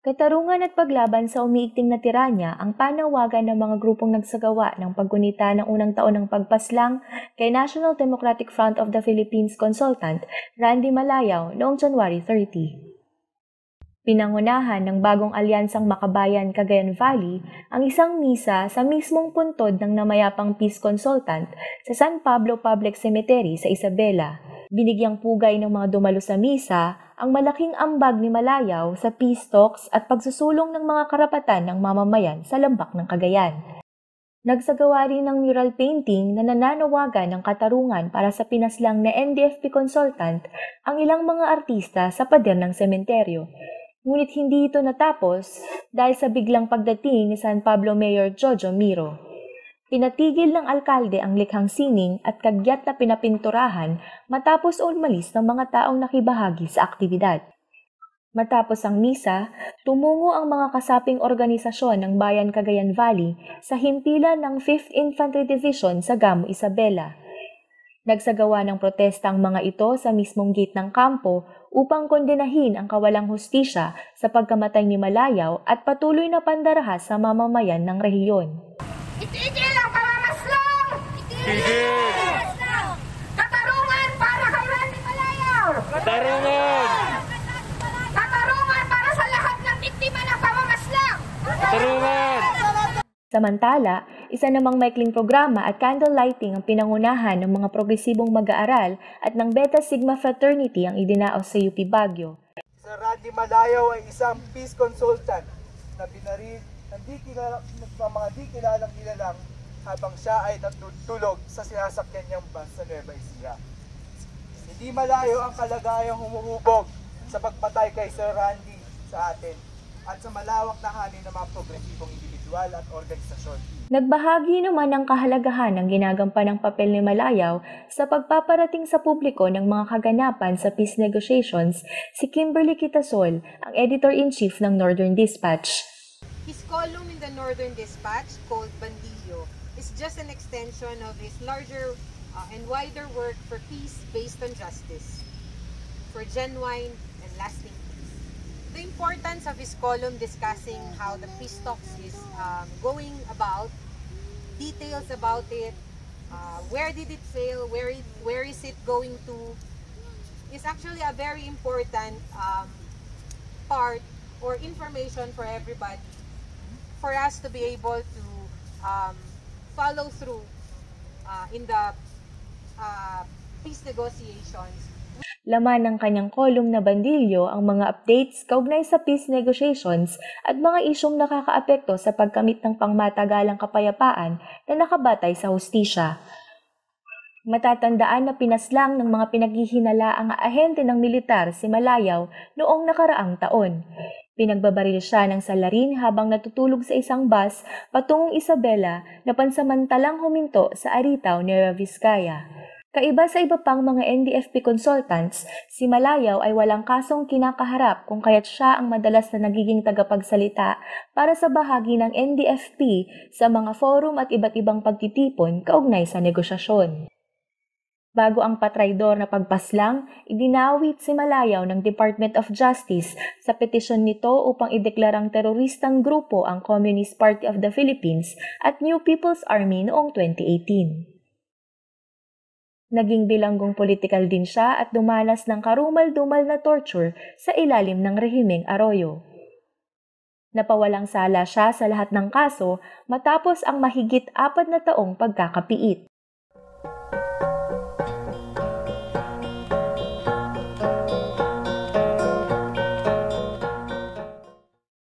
Pagtarungan at paglaban sa umiikting na tiranya ang panawagan ng mga grupong nagsagawa ng paggunita ng unang taon ng pagpaslang kay National Democratic Front of the Philippines consultant Randy Malayaw noong January 30. Pinangunahan ng bagong alyansang Makabayan Cagayan Valley ang isang misa sa mismong puntod ng namayapang peace consultant sa San Pablo Public Cemetery sa Isabela. Binigyang pugay ng mga dumalo sa misa ang malaking ambag ni Malayaw sa peace talks at pagsusulong ng mga karapatan ng mamamayan sa lambak ng Cagayan. Nagsagawa rin ng mural painting na nananawagan ng katarungan para sa pinaslang na NDFP consultant ang ilang mga artista sa pader ng sementeryo. Ngunit hindi ito natapos dahil sa biglang pagdating ni San Pablo Mayor Jojo Miro. Pinatigil ng alkalde ang likhang sining at kagyat na pinapinturahan matapos umalis ng mga taong nakibahagi sa aktibidad. Matapos ang misa, tumungo ang mga kasaping organisasyon ng Bayan Cagayan Valley sa himpilan ng 5th Infantry Division sa Gamo Isabela. Nagsagawa ng protesta ang mga ito sa mismong gate ng kampo upang kondenahin ang kawalang hustisya sa pagkamatay ni Malayaw at patuloy na pandarahas sa mamamayan ng rehiyon. Itigil ang pamamaslang! Tigil! Katarungan para kay Randy Malayaw! Tarungan! Katarungan para sa lahat ng biktima ng pamamaslang! Tarungan! Samantala, isa namang maikling programa at candle lighting ang pinangunahan ng mga progresibong mag-aaral at ng Beta Sigma Fraternity ang idinaos sa UP Baguio. Si Randy Malayaw ay isang peace consultant na binaril ng di kilala, mga di kilalang kilalang habang siya ay natutulog sa sinasakyan niyang bus sa Nueva Ecija. Hindi malayo ang kalagayang humuhubog sa pagpatay kay Sir Randy sa atin at sa malawak na hanin ng mga progresibong individual at organisasyon. Nagbahagi naman ng kahalagahan ng ginagampan ng papel ni Malayaw sa pagpaparating sa publiko ng mga kaganapan sa peace negotiations si Kimberly Kitasol, ang editor-in-chief ng Northern Dispatch. His column in the Northern Dispatch, called Bandillo, is just an extension of his larger uh, and wider work for peace based on justice, for genuine and lasting peace. The importance of his column discussing how the peace talks is um, going about, details about it, uh, where did it fail, where, it, where is it going to, is actually a very important um, part or information for everybody for us to be able to um, follow through uh, in the uh, peace negotiations. Laman ng kanyang kolum na bandilyo ang mga updates kaugnay sa peace negotiations at mga isyong nakakaapekto sa pagkamit ng pangmatagalang kapayapaan na nakabatay sa hustisya. Matatandaan na pinaslang ng mga pinaghihinala ang ahente ng militar si Malayaw noong nakaraang taon. Pinagbabaril siya ng salarin habang natutulog sa isang bus patungong Isabela na pansamantalang huminto sa Aritaw, Nueva Vizcaya. Kaiba sa iba pang mga NDFP consultants, si Malayaw ay walang kasong kinakaharap kung kaya't siya ang madalas na nagiging tagapagsalita para sa bahagi ng NDFP sa mga forum at iba't ibang pagtitipon kaugnay sa negosyasyon. Bago ang patraydor na pagpaslang, idinawit si Malayaw ng Department of Justice sa petisyon nito upang ideklarang teroristang grupo ang Communist Party of the Philippines at New People's Army noong 2018. Naging bilanggong politikal din siya at dumanas ng karumal-dumal na torture sa ilalim ng rehimeng Arroyo. Napawalang sala siya sa lahat ng kaso matapos ang mahigit apat na taong pagkakapiit.